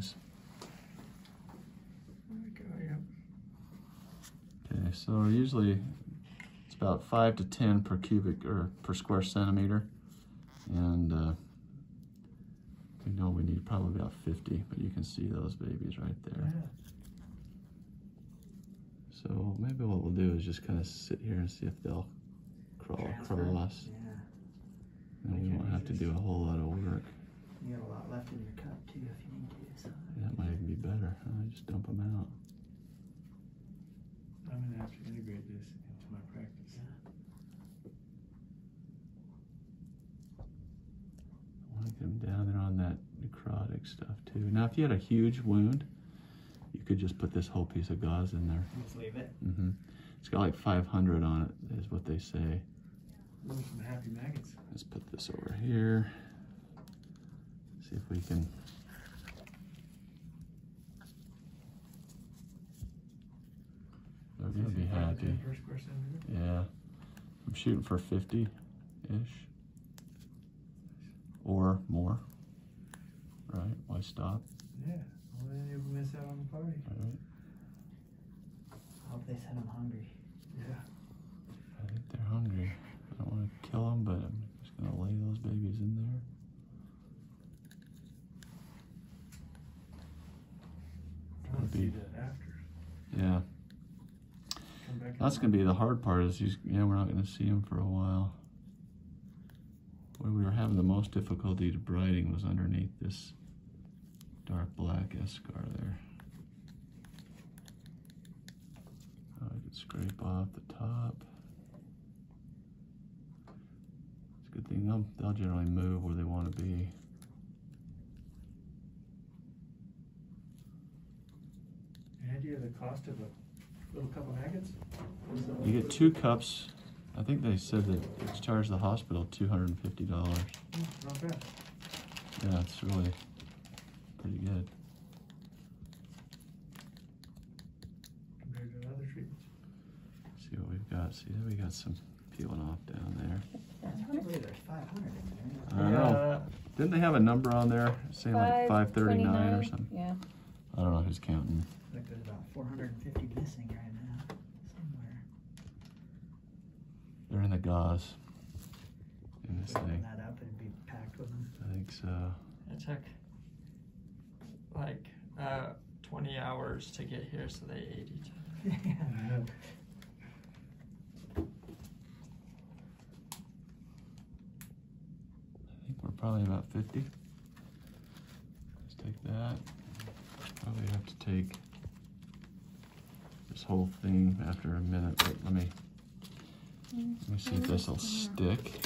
things. There we go, yep. Okay, so usually it's about five to 10 per cubic or per square centimeter. And uh, we know we need probably about 50, but you can see those babies right there. Yeah. So maybe what we'll do is just kind of sit here and see if they'll crawl Transfer. across. Yeah. And we won't have to do a whole lot of work. You got a lot left in your cup too if you need to. So. That might even be better. I just dump them out. I'm gonna have to integrate this into my practice. I want to get them down there on that necrotic stuff too. Now, if you had a huge wound, you could just put this whole piece of gauze in there. Let's leave it. hmm It's got like 500 on it, is what they say. Those are some happy maggots. Let's put this over here. See if we can. They're gonna be happy. Per square centimeter. Yeah. I'm shooting for 50 ish. Or more. Right? Why stop? Yeah. Well, then you miss out on the party. Right? I hope they said i'm hungry. Yeah. I think they're hungry. I don't want to kill them, but I'm just gonna lay those babies in there. I want to Be- see the afters. Yeah. Come back. That's gonna be the hard part. Is you, yeah, we're not gonna see him for a while. Where we were having the most difficulty debriding was underneath this dark black eschar there. I could scrape off the top. It's a good thing they'll, they'll generally move where they want to be. Any idea the cost of a little couple maggots? You get two cups. I think they said that it's charged the hospital two hundred and fifty dollars. Hmm, Yeah, it's really pretty good. compared to other treatments. See what we've got. See, we got some peeling off down there. I can't believe there's 500 in I there. don't know. Didn't they have a number on there saying like five thirty nine or something? Yeah. I don't know who's counting. Like there's about 450 missing right now somewhere. They're in the gauze. In this Open thing. that up and be packed with them. I think so. It took like uh, 20 hours to get here, so they ate each other. Yeah. I think we're probably about fifty. Let's take that. Probably have to take this whole thing after a minute, but let me let me see if this will mm-hmm. stick.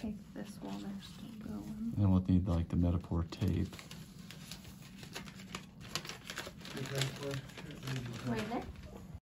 Take this while they're still going. And then we'll need like the Medipore tape. Good transport. Right there?